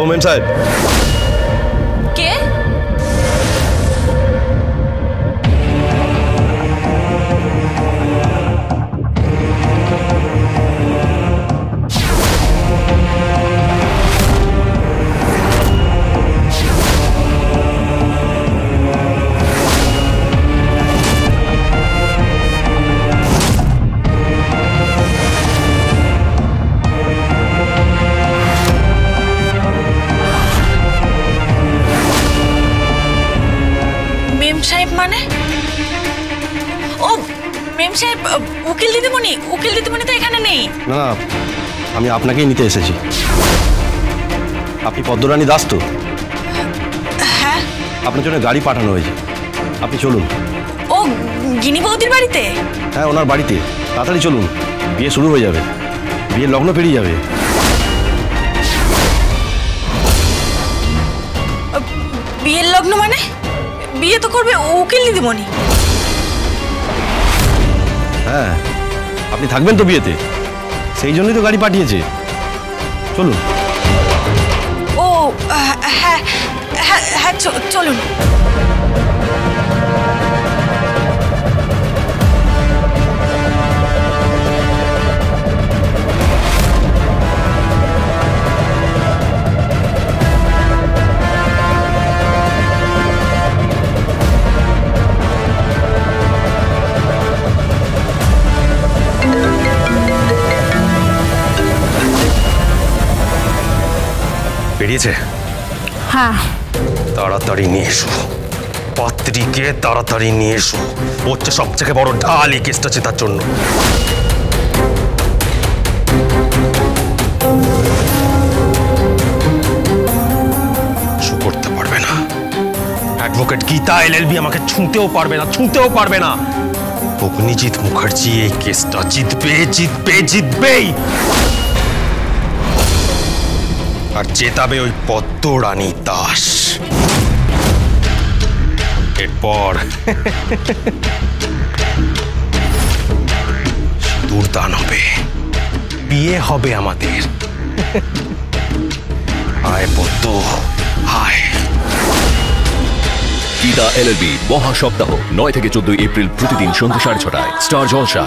ও মেম সাহেব সাহেব মানে? ও মেম সাহেব উকিল দিদিমণি উকিল দিদিমণি তো এখানে নেই। না না আমি আপনাকেই নিতে এসেছি। আপনি পদ্মরানী দাস তো? হ্যাঁ। আপনার জন্য গাড়ি পাঠানো হয়েছে। আপনি চলুন। ও গিনি বৌদির বাড়িতে? হ্যাঁ ওনার বাড়িতে। তাড়াতাড়ি চলুন। বিয়ে শুরু হয়ে যাবে। বিয়ের লগ্ন পেরিয়ে যাবে। বিয়ের লগ্ন মানে? বিয়ে তো করবে উকিল দিদিমণি হ্যাঁ আপনি থাকবেন তো বিয়েতে। সেই জন্যই তো গাড়ি পাঠিয়েছে। চলুন। ও হ্যাঁ হ্যাঁ হ্যাঁ চলুন। বেরিয়েছে হ্যাঁ। তাড়াতাড়ি নিয়ে এসো। পাত্রীকে তাড়াতাড়ি নিয়ে এসো। হচ্ছে সব থেকে বড় ঢাল এই কেসটা জেতার জন্য। করতে পারবে না। অ্যাডভোকেট গীতা এলএলবি আমাকে ছুঁতেও পারবে না ছুঁতেও পারবে না। অগ্নিজিৎ মুখার্জি এই কেসটা জিতবে জিতবে জিতবেই। আর জেতাবে ওই পদ্ম রানী দাস। এরপর দুর্দান হবে। বিয়ে হবে আমাদের। আয় পদ্ম আয় গীতা মহা সপ্তাহ নয় থেকে চোদ্দই এপ্রিল প্রতিদিন সন্ধ্যা সাড়ে ছটায়, স্টার জলসা